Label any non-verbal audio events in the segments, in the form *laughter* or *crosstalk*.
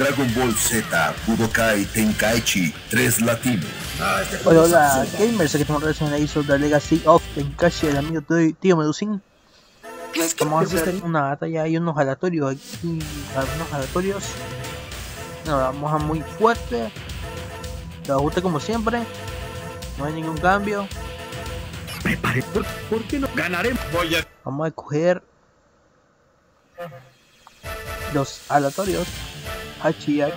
Dragon Ball Z, Budokai Tenkaichi 3 Latino. Hola, hola, gamers, que estamos realizando la ISO de Legacy of Tenkaichi, el amigo tío Medusin. Vamos a hacer una batalla y unos aleatorios aquí, algunos aleatorios. No, vamos a muy fuerte. Te ajuste como siempre. No hay ningún cambio. Me parece. ¿Por, qué no ganaremos? A... Vamos a escoger los aleatorios. Hachiak.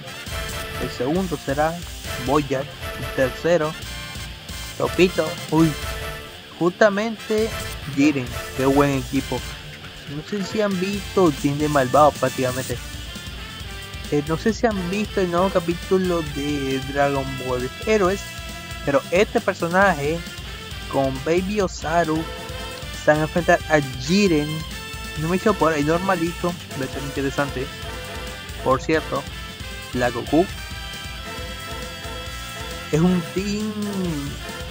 El segundo será Boyar. El tercero, Topito. Uy, justamente Jiren. Qué buen equipo. No sé si han visto Tiene Malvado prácticamente. Eh, no sé si han visto el nuevo capítulo de Dragon Ball Héroes. Pero este personaje con Baby Osaru se van a enfrentar a Jiren. No me he por ahí normalito. Va a ser interesante. Por cierto, la Goku es un team.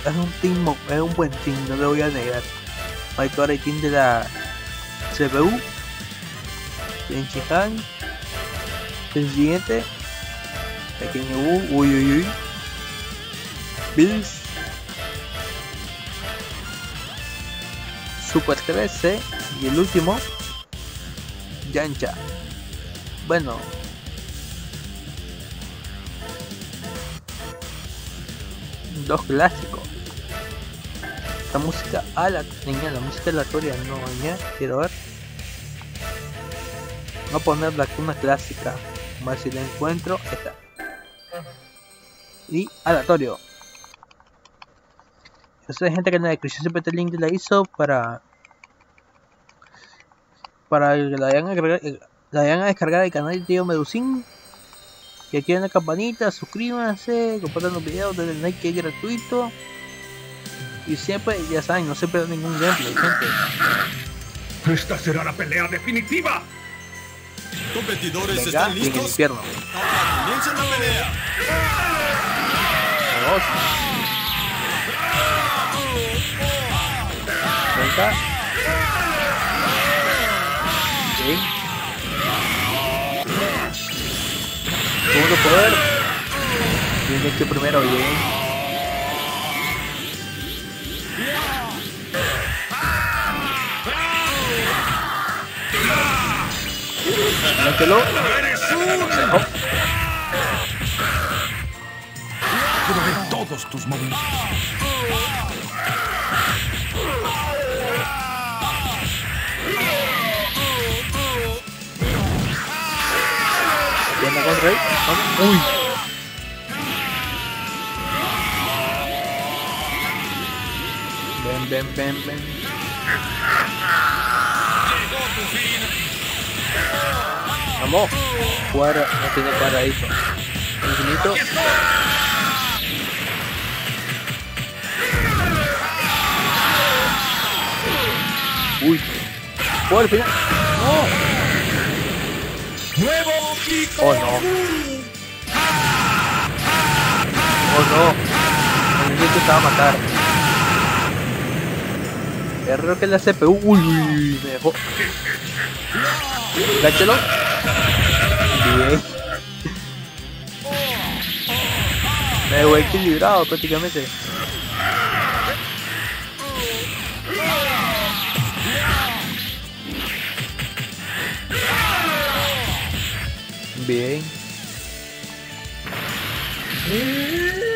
Es un team. Es un buen team, no lo voy a negar. El team de la CPU. Chihan. El siguiente. Pequeño U. Uy, uy, uy. Bills. Super 13 y el último Yancha. Bueno, dos clásicos. La música a la niña, la música aleatoria no, ya quiero ver. Voy a poner la una clásica. Ver si la encuentro. Esta. Y aleatorio. Eso hay gente que en la descripción siempre el link la hizo para para que la vayan a, la vayan a descargar el canal de Tío Medusín y aquí en la campanita, suscríbanse, compartan los videos, denle like que es gratuito. Y siempre, ya saben, no se pierdan ningún gameplay, gente. Esta será la pelea definitiva. Competidores Venga, están y en el listos. infierno. Comienza la pelea. Venga. Bien. Segundo poder. Viene este primero, bien. Mételo. Quiero ver todos tus movimientos. Con Rey. Uy. Ven, ven, ven, ven. Vamos. Jugar no tiene paraíso. Infinito. Uy. Jugar al final. No. Nuevo Oh no. Oh no. Estaba a matar. Error que la CPU. Uy, me dejó. Gáchelo. Bien. Me dejó equilibrado prácticamente. Bien.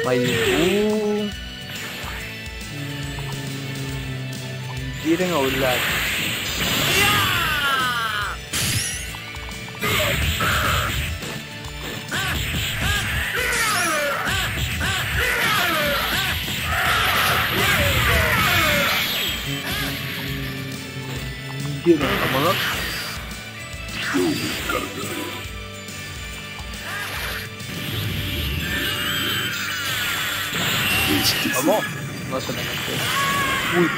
Mayimbu. Jiren o Black. Jiren, vámonos. Vamos. No se me. Uy.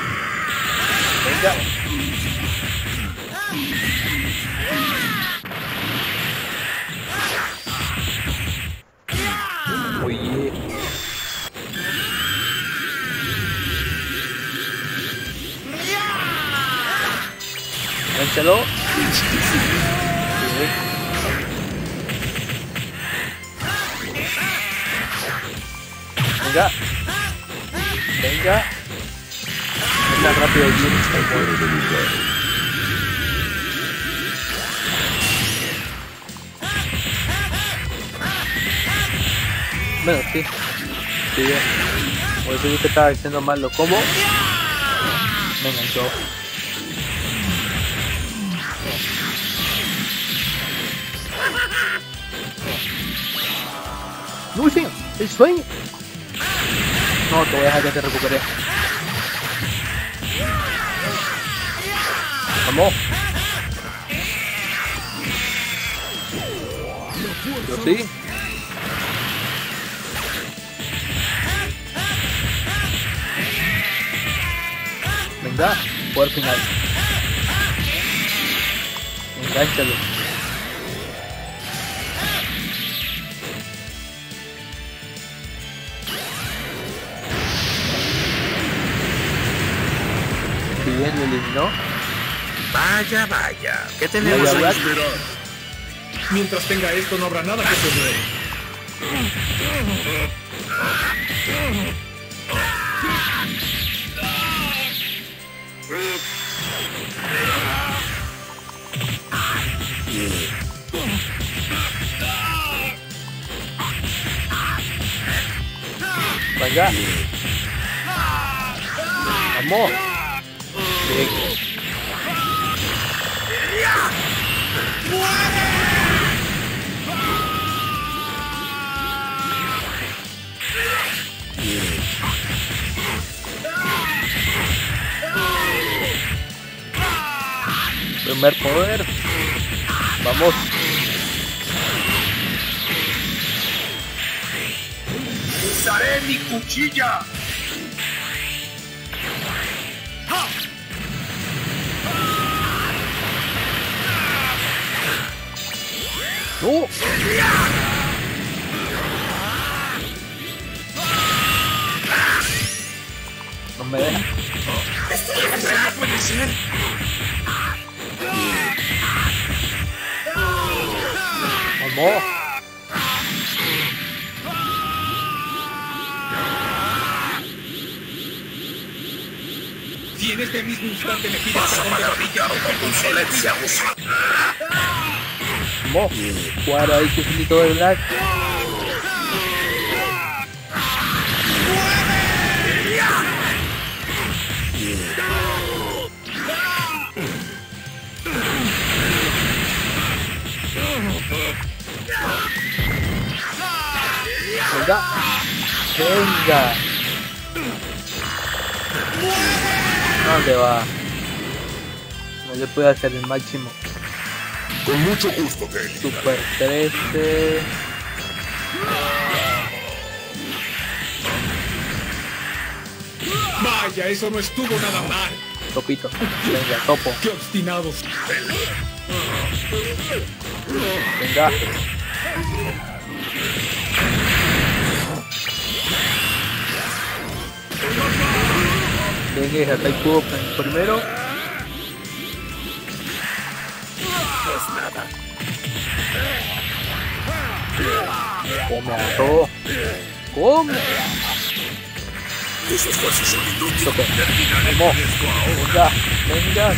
Venga. Venga. Venga rápido. Bueno, sí. Sí, bien. Por eso yo que estaba diciendo mal lo como. Me enganchó. ¡Lucy! ¡El sueño! No, te voy a dejar que te recupere. Vamos. Yo sí. Venga, poder final. Engánchalo. Lo eliminó. Vaya, vaya. ¿Qué tenemos? Black. Mientras tenga esto, no habrá nada que hacer. Venga. Vamos. Primer poder. Vamos. ¡Usaré mi cuchilla! ¡No! No me deja. Vamos. Si en este mismo instante me pides usa. Vamos. Jugar ahí finito de Black. Venga. Venga. ¿Dónde va? No le puedo hacer el máximo. Con mucho gusto, Kelly. Super 13. Vaya, eso no estuvo nada mal. Topito. Venga, topo. Qué obstinados. Venga. Venga, hasta el cubo primero. Come. Tus esfuerzos son inútiles. Venga. Venga.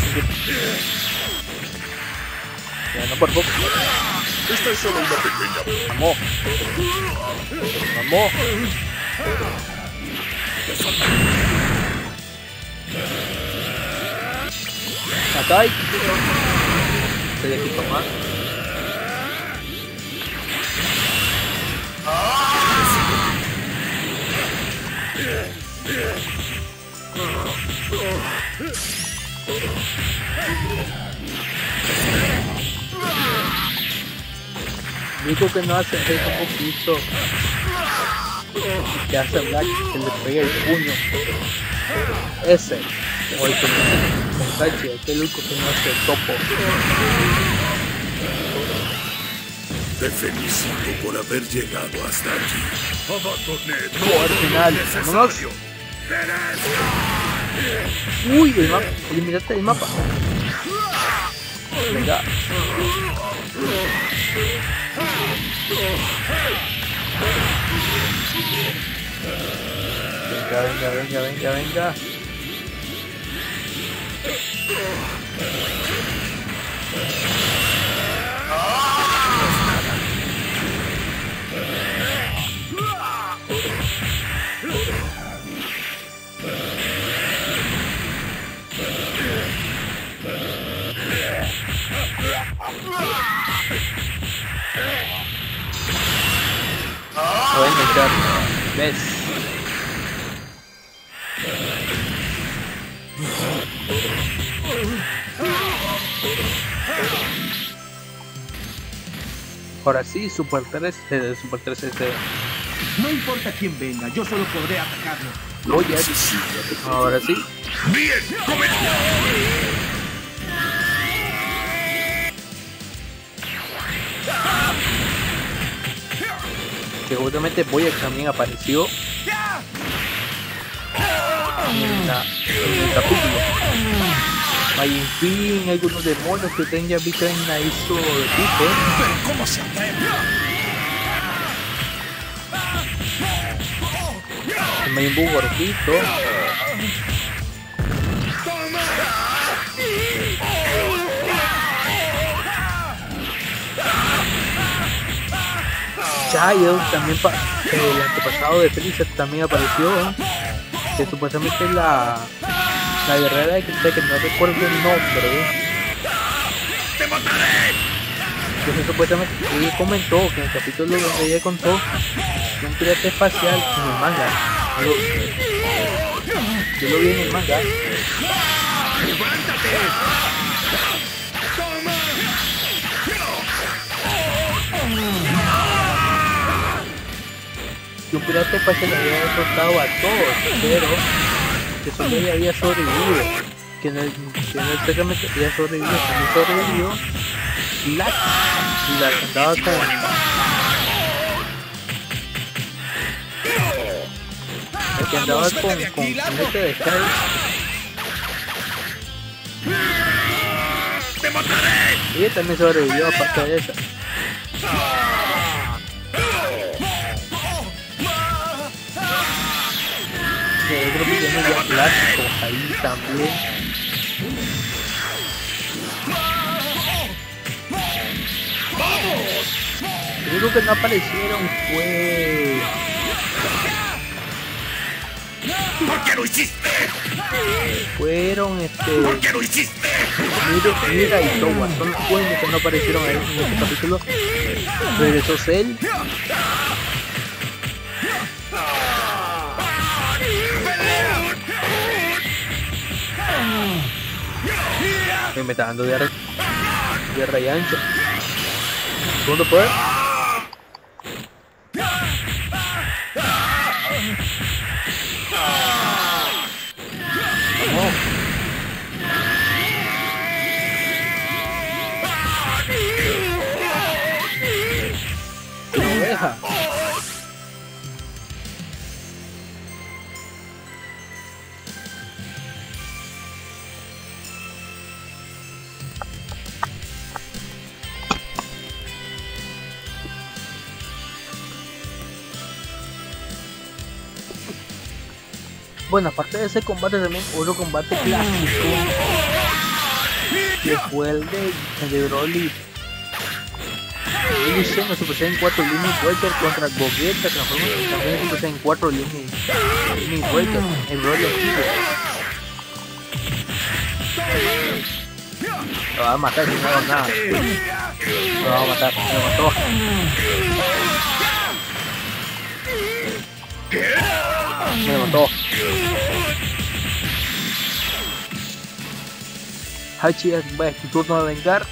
Ya es solo una pequeña. Vamos. Vamos. Le quito más. Dijo que no hace un poquito que hace Black que le pegue el puño. Ese, o el que no con Sachi, aquel único que no hace el topo. Te felicito por haber llegado hasta aquí. Abandoné No, al final, vámonos. Uy, el mapa, eliminaste el mapa. Venga. Venga, venga, venga, venga, venga. Ahora sí, Super 3, eh, Super 3 este. No importa quién venga, yo solo podré atacarlo. Oye, ahora sí. Bien, justamente Boyac también apareció en, la, en el capítulo. Hay en fin algunos demonios que tengan visto en la ISO de tipo. ¿Cómo se atreve? El Majin Buu gordito. Child también pa- el antepasado de Freezer también apareció que supuestamente es la la guerrera de que, de que no recuerdo el nombre. Que supuestamente ella comentó que en el capítulo donde ella contó que un pirata espacial en el manga yo lo, vi en el manga que un pirata espacial había derrotado a todos, pero que solo ella había sobrevivido. Que en el, que en el segmento había sobrevivido, también sobrevivió la, la que andaba con. La que andaba con, con, con este de Sky. Ella también sobrevivió aparte de esa. Que yo creo que tiene ya clásicos ahí también. Lo único que no aparecieron fue ¿Por qué lo hiciste? fueron este ¿Por qué lo hiciste? Mira, y Towa, son los únicos que no aparecieron ahí en este capítulo. Regresó Cell. Me está dando guerra, guerra y ancha. Segundo poder. Bueno, aparte de ese combate también otro combate clásico que fue el de, el de Broly en Super Saiyan 4 Limit Breaker contra Gogeta también en Super Saiyan 4 Limit, Limit Breaker en Broly. Lo va a matar si no hago nada. Lo va a matar, me mató. Me mató. Hachi es su turno de vengar.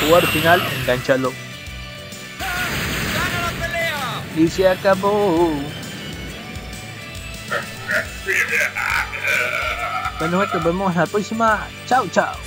Jugar final, enganchalo. ¡Gana la *laughs* pelea! Y se acabó. Bueno, nos vemos la próxima. Chao, chao.